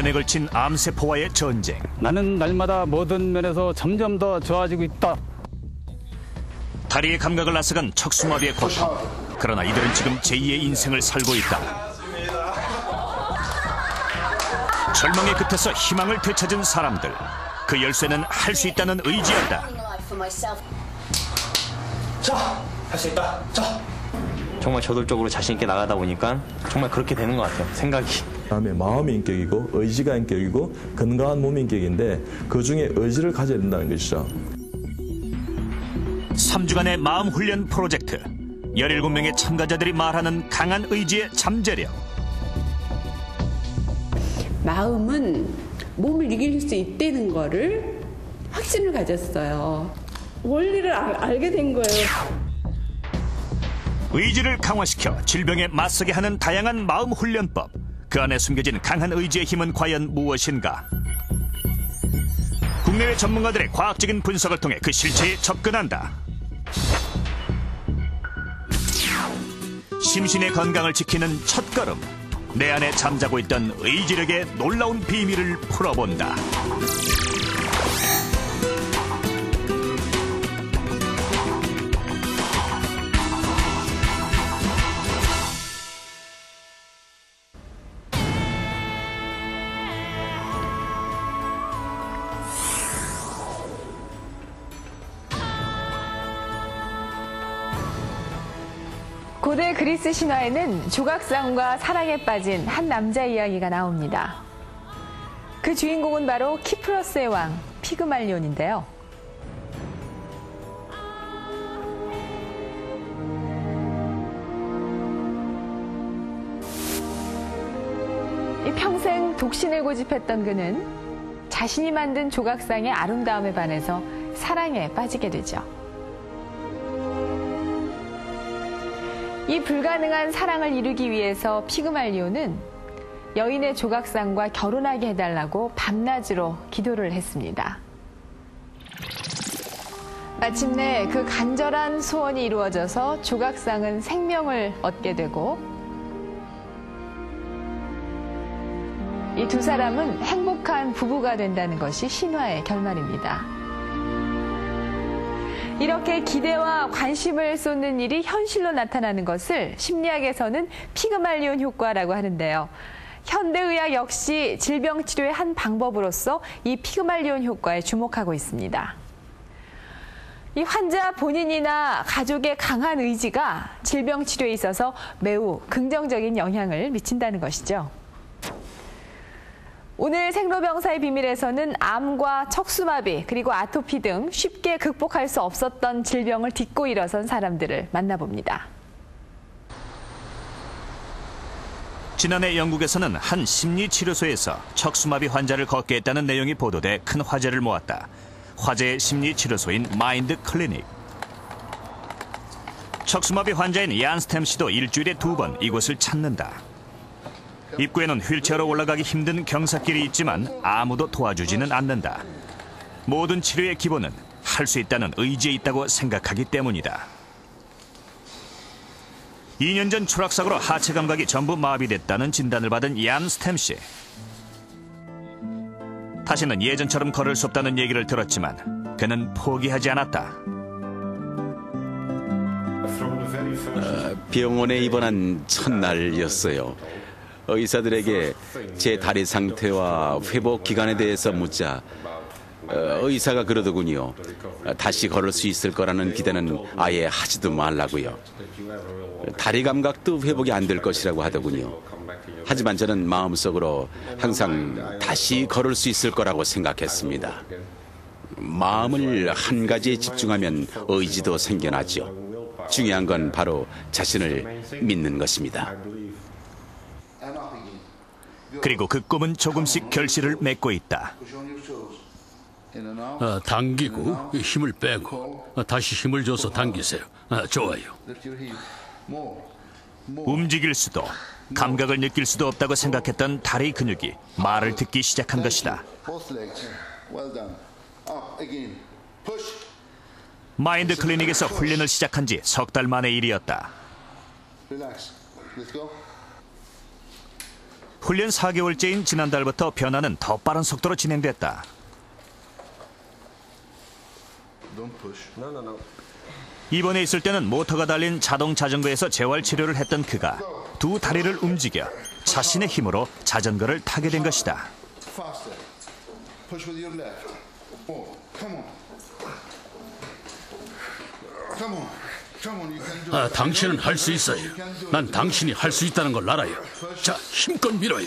수년에 걸친 암세포와의 전쟁. 나는 날마다 모든 면에서 점점 더 좋아지고 있다. 다리의 감각을 앗아간 척수마비의 고통. 그러나 이들은 지금 제2의 인생을 살고 있다. 절망의 끝에서 희망을 되찾은 사람들. 그 열쇠는 할 수 있다는 의지였다. 자, 할 수 있다. 자. 정말 저돌적으로 자신 있게 나가다 보니까 정말 그렇게 되는 것 같아요. 생각이. 다음에 마음의 인격이고 의지가 인격이고 건강한 몸의 인격인데 그 중에 의지를 가져야 된다는 것이죠. 3주간의 마음 훈련 프로젝트. 17명의 참가자들이 말하는 강한 의지의 잠재력. 마음은 몸을 이길 수 있다는 거를 확신을 가졌어요. 원리를 알, 알게 된 거예요. 의지를 강화시켜 질병에 맞서게 하는 다양한 마음 훈련법. 그 안에 숨겨진 강한 의지의 힘은 과연 무엇인가? 국내외 전문가들의 과학적인 분석을 통해 그 실체에 접근한다. 심신의 건강을 지키는 첫걸음. 내 안에 잠자고 있던 의지력의 놀라운 비밀을 풀어본다. 고대 그리스 신화에는 조각상과 사랑에 빠진 한 남자 이야기가 나옵니다. 그 주인공은 바로 키프로스의 왕 피그말리온인데요. 이 평생 독신을 고집했던 그는 자신이 만든 조각상의 아름다움에 반해서 사랑에 빠지게 되죠. 이 불가능한 사랑을 이루기 위해서 피그말리오는 여인의 조각상과 결혼하게 해달라고 밤낮으로 기도를 했습니다. 마침내 그 간절한 소원이 이루어져서 조각상은 생명을 얻게 되고 이 두 사람은 행복한 부부가 된다는 것이 신화의 결말입니다. 이렇게 기대와 관심을 쏟는 일이 현실로 나타나는 것을 심리학에서는 피그말리온 효과라고 하는데요. 현대의학 역시 질병 치료의 한 방법으로서 이 피그말리온 효과에 주목하고 있습니다. 이 환자 본인이나 가족의 강한 의지가 질병 치료에 있어서 매우 긍정적인 영향을 미친다는 것이죠. 오늘 생로병사의 비밀에서는 암과 척수마비 그리고 아토피 등 쉽게 극복할 수 없었던 질병을 딛고 일어선 사람들을 만나봅니다. 지난해 영국에서는 한 심리치료소에서 척수마비 환자를 걷게 했다는 내용이 보도돼 큰 화제를 모았다. 화제의 심리치료소인 마인드 클리닉. 척수마비 환자인 얀 스템 씨도 일주일에 두 번 이곳을 찾는다. 입구에는 휠체어로 올라가기 힘든 경사길이 있지만 아무도 도와주지는 않는다. 모든 치료의 기본은 할 수 있다는 의지에 있다고 생각하기 때문이다. 2년 전 추락사고로 하체 감각이 전부 마비됐다는 진단을 받은 얀 스템 씨. 다시는 예전처럼 걸을 수 없다는 얘기를 들었지만 그는 포기하지 않았다. 병원에 입원한 첫날이었어요. 의사들에게 제 다리 상태와 회복 기간에 대해서 묻자 어, 의사가 그러더군요. 다시 걸을 수 있을 거라는 기대는 아예 하지도 말라고요. 다리 감각도 회복이 안 될 것이라고 하더군요. 하지만 저는 마음속으로 항상 다시 걸을 수 있을 거라고 생각했습니다. 마음을 한 가지에 집중하면 의지도 생겨나죠. 중요한 건 바로 자신을 믿는 것입니다. 그리고 그 꿈은 조금씩 결실을 맺고 있다. 아, 당기고 힘을 빼고 아, 다시 힘을 줘서 당기세요. 아, 좋아요. 움직일 수도 감각을 느낄 수도 없다고 생각했던 다리 근육이 말을 듣기 시작한 것이다. 마인드 클리닉에서 훈련을 시작한 지 석 달 만의 일이었다. 훈련 4개월째인 지난달부터 변화는 더 빠른 속도로 진행됐다. 입원해 있을 때는 모터가 달린 자동 자전거에서 재활 치료를 했던 그가 두 다리를 움직여 자신의 힘으로 자전거를 타게 된 것이다. 아. 당신은 할 수 있어요. 난 당신이 할 수 있다는 걸 알아요. 자, 힘껏 밀어요.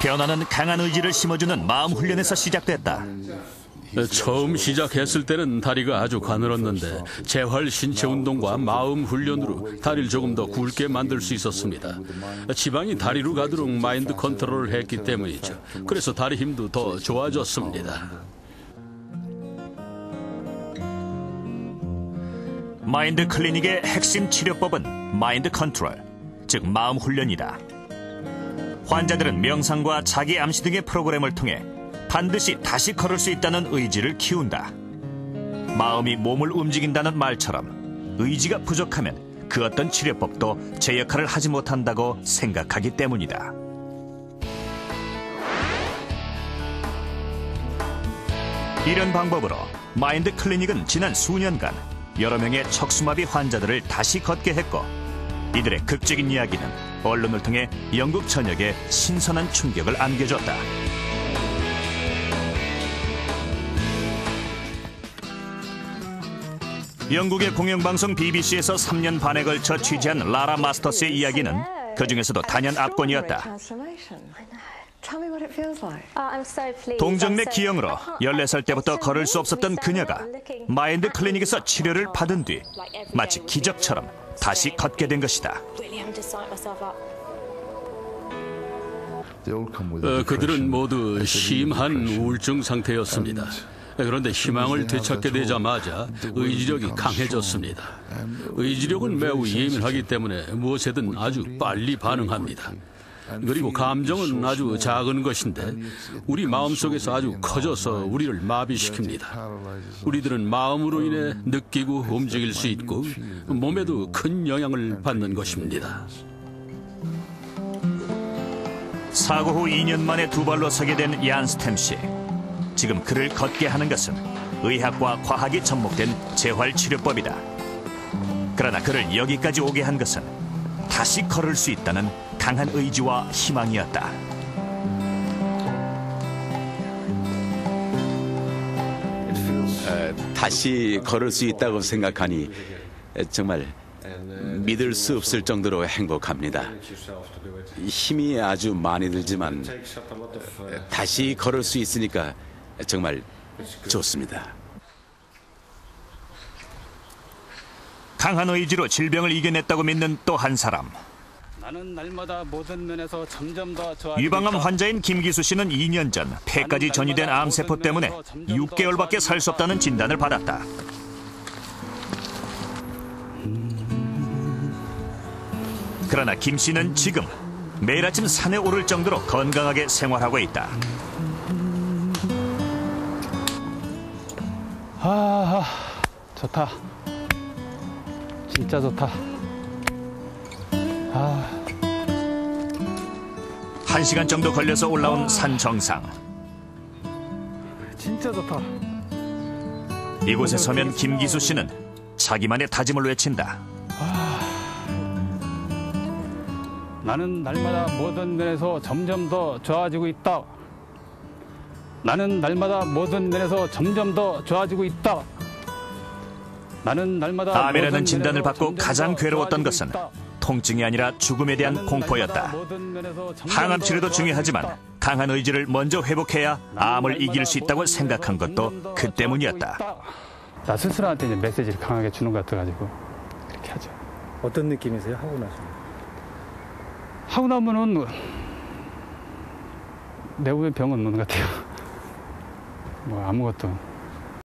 변화는 강한 의지를 심어주는 마음 훈련에서 시작됐다. 처음 시작했을 때는 다리가 아주 가늘었는데 재활 신체 운동과 마음 훈련으로 다리를 조금 더 굵게 만들 수 있었습니다. 지방이 다리로 가도록 마인드 컨트롤을 했기 때문이죠. 그래서 다리 힘도 더 좋아졌습니다. 마인드 클리닉의 핵심 치료법은 마인드 컨트롤, 즉 마음 훈련이다. 환자들은 명상과 자기 암시 등의 프로그램을 통해 반드시 다시 걸을 수 있다는 의지를 키운다. 마음이 몸을 움직인다는 말처럼 의지가 부족하면 그 어떤 치료법도 제 역할을 하지 못한다고 생각하기 때문이다. 이런 방법으로 마인드 클리닉은 지난 수년간 여러 명의 척수마비 환자들을 다시 걷게 했고 이들의 극적인 이야기는 언론을 통해 영국 전역에 신선한 충격을 안겨줬다. 영국의 공영방송 BBC에서 3년 반에 걸쳐 취재한 라라 마스터스의 이야기는 그 중에서도 단연 압권이었다. 동정맥 기형으로 14살 때부터 걸을 수 없었던 그녀가 마인드 클리닉에서 치료를 받은 뒤 마치 기적처럼 다시 걷게 된 것이다. 어, 그들은 모두 심한 우울증 상태였습니다. 그런데 희망을 되찾게 되자마자 의지력이 강해졌습니다. 의지력은 매우 예민하기 때문에 무엇에든 아주 빨리 반응합니다. 그리고 감정은 아주 작은 것인데 우리 마음속에서 아주 커져서 우리를 마비시킵니다. 우리들은 마음으로 인해 느끼고 움직일 수 있고 몸에도 큰 영향을 받는 것입니다. 사고 후 2년 만에 두 발로 서게 된 얀 스템 씨. 지금 그를 걷게 하는 것은 의학과 과학이 접목된 재활치료법이다. 그러나 그를 여기까지 오게 한 것은 다시 걸을 수 있다는 강한 의지와 희망이었다. 어, 다시 걸을 수 있다고 생각하니 정말 믿을 수 없을 정도로 행복합니다. 힘이 아주 많이 들지만 다시 걸을 수 있으니까 정말 좋습니다. 강한 의지로 질병을 이겨냈다고 믿는 또 한 사람. 나는 날마다 모든 면에서 점점 더 좋아지고 유방암. 환자인 김기수 씨는 2년 전 폐까지 전이된 암세포 때문에 6개월밖에 살 수 없다는 진단을 받았다. 그러나 김 씨는 지금 매일 아침 산에 오를 정도로 건강하게 생활하고 있다. 아, 좋다. 진짜 좋다. 아, 한 시간 정도 걸려서 올라온 산 정상. 진짜 좋다. 이곳에 서면 김기수 씨는 자기만의 다짐을 외친다. 나는 날마다 모든 면에서 점점 더 좋아지고 있다. 나는 날마다 모든 면에서 점점 더 좋아지고 있다. 나는 날마다 암이라는 진단을 받고 가장 더 괴로웠던 것은. 통증이 아니라 죽음에 대한 공포였다. 항암 더 치료도 중요하지만. 강한 의지를 먼저 회복해야 암을 이길 수 있다고 생각한 것도 그 때문이었다. 나 스스로한테 이제 메시지를 강하게 주는 것 같아가지고 그렇게 하죠. 어떤 느낌이세요? 하고 나서? 하고 나면은 내 몸에 병은 없는 것 같아요. 뭐 아무것도